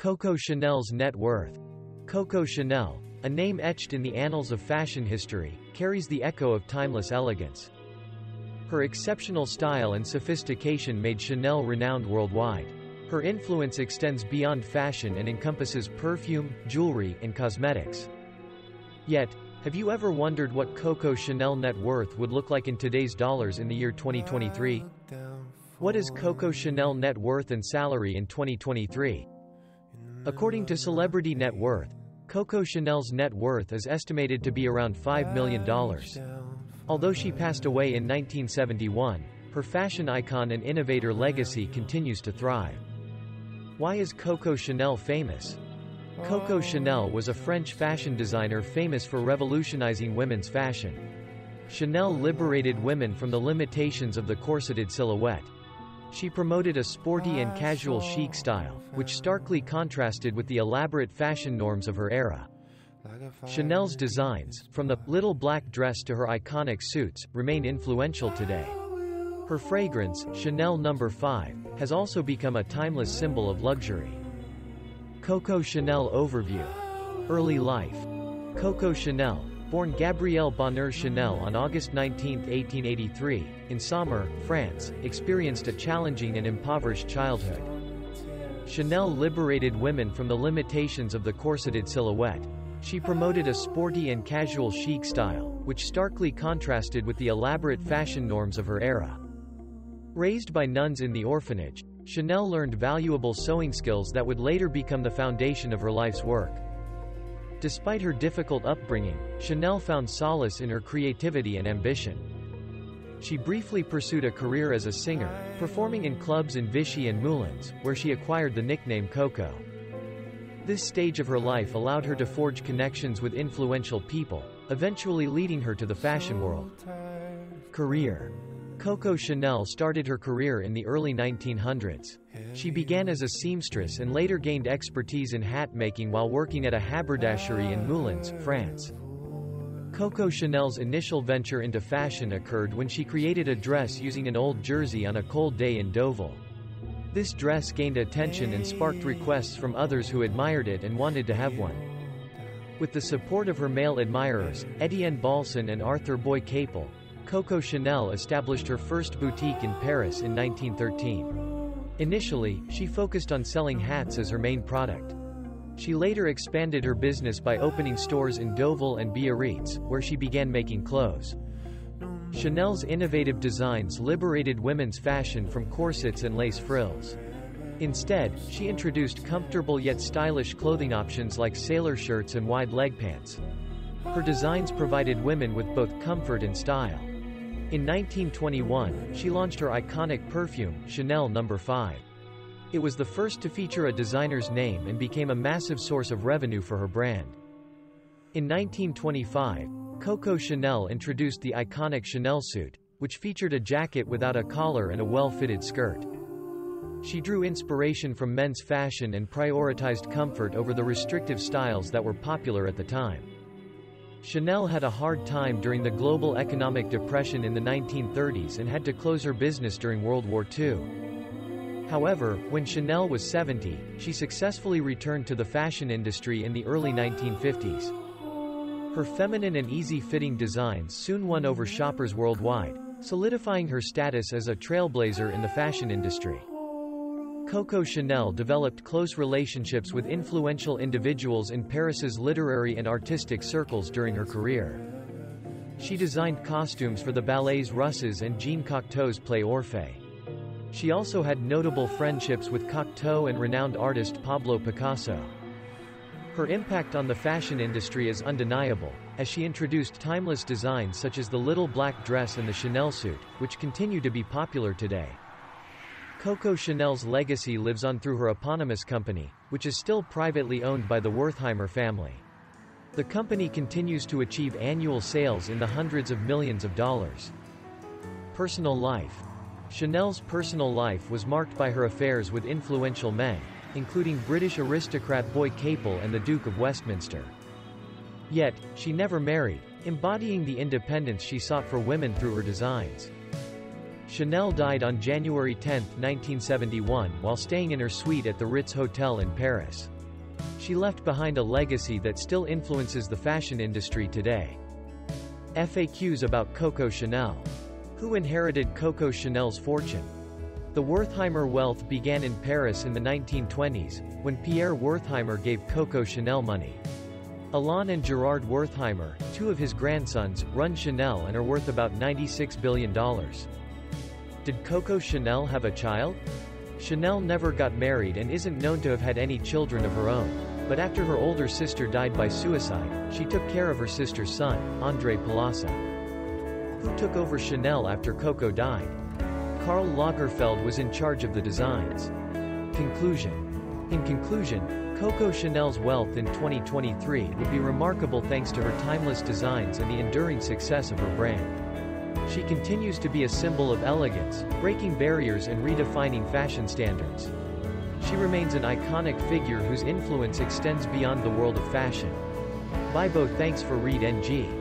Coco Chanel's net worth. Coco Chanel, a name etched in the annals of fashion history, carries the echo of timeless elegance. Her exceptional style and sophistication made Chanel renowned worldwide. Her influence extends beyond fashion and encompasses perfume, jewelry, and cosmetics. Yet, have you ever wondered what Coco Chanel net worth would look like in today's dollars in the year 2023? What is Coco Chanel net worth and salary in 2023? According to Celebrity Net Worth, Coco Chanel's net worth is estimated to be around $5 million. Although she passed away in 1971, her fashion icon and innovator legacy continues to thrive. Why is Coco Chanel famous? Coco Chanel was a French fashion designer famous for revolutionizing women's fashion. Chanel liberated women from the limitations of the corseted silhouette. She promoted a sporty and casual chic style, which starkly contrasted with the elaborate fashion norms of her era. Chanel's designs, from the little black dress to her iconic suits, remain influential today. Her fragrance, Chanel No. 5, has also become a timeless symbol of luxury. Coco Chanel Overview. Early life. Coco Chanel, born Gabrielle Bonheur Chanel on August 19, 1883, in Saumur, France, experienced a challenging and impoverished childhood. Chanel liberated women from the limitations of the corseted silhouette. She promoted a sporty and casual chic style, which starkly contrasted with the elaborate fashion norms of her era. Raised by nuns in the orphanage, Chanel learned valuable sewing skills that would later become the foundation of her life's work. Despite her difficult upbringing, Chanel found solace in her creativity and ambition. She briefly pursued a career as a singer, performing in clubs in Vichy and Moulins, where she acquired the nickname Coco. This stage of her life allowed her to forge connections with influential people, eventually leading her to the fashion world. Career Coco Chanel started her career in the early 1900s. She began as a seamstress and later gained expertise in hat making while working at a haberdashery in Moulins, France. Coco Chanel's initial venture into fashion occurred when she created a dress using an old jersey on a cold day in Deauville. This dress gained attention and sparked requests from others who admired it and wanted to have one. With the support of her male admirers, Etienne Balsan and Arthur Boy Capel, Coco Chanel established her first boutique in Paris in 1913. Initially, she focused on selling hats as her main product. She later expanded her business by opening stores in Deauville and Biarritz, where she began making clothes. Chanel's innovative designs liberated women's fashion from corsets and lace frills. Instead, she introduced comfortable yet stylish clothing options like sailor shirts and wide leg pants. Her designs provided women with both comfort and style. In 1921, she launched her iconic perfume, Chanel No. 5. It was the first to feature a designer's name and became a massive source of revenue for her brand. In 1925, Coco Chanel introduced the iconic Chanel suit, which featured a jacket without a collar and a well-fitted skirt. She drew inspiration from men's fashion and prioritized comfort over the restrictive styles that were popular at the time. Chanel had a hard time during the global economic depression in the 1930s and had to close her business during World War II. However, when Chanel was 70, she successfully returned to the fashion industry in the early 1950s. Her feminine and easy-fitting designs soon won over shoppers worldwide, solidifying her status as a trailblazer in the fashion industry. Coco Chanel developed close relationships with influential individuals in Paris's literary and artistic circles during her career. She designed costumes for the ballets Russes and Jean Cocteau's play Orphée. She also had notable friendships with Cocteau and renowned artist Pablo Picasso. Her impact on the fashion industry is undeniable, as she introduced timeless designs such as the little black dress and the Chanel suit, which continue to be popular today. Coco Chanel's legacy lives on through her eponymous company, which is still privately owned by the Wertheimer family. The company continues to achieve annual sales in the hundreds of millions of dollars. Personal life Chanel's personal life was marked by her affairs with influential men, including British aristocrat Boy Capel and the Duke of Westminster. Yet, she never married, embodying the independence she sought for women through her designs. Chanel died on January 10, 1971 while staying in her suite at the Ritz Hotel in Paris. She left behind a legacy that still influences the fashion industry today. FAQs about Coco Chanel. Who inherited Coco Chanel's fortune? The Wertheimer wealth began in Paris in the 1920s, when Pierre Wertheimer gave Coco Chanel money. Alain and Gerard Wertheimer, two of his grandsons, run Chanel and are worth about $96 billion. Did Coco Chanel have a child? Chanel never got married and isn't known to have had any children of her own. But after her older sister died by suicide, she took care of her sister's son, André Palazzo. Who took over Chanel after Coco died? Karl Lagerfeld was in charge of the designs. Conclusion. In conclusion, Coco Chanel's wealth in 2023 would be remarkable thanks to her timeless designs and the enduring success of her brand. She continues to be a symbol of elegance, breaking barriers and redefining fashion standards. She remains an iconic figure whose influence extends beyond the world of fashion. Byboe thanks for read NG.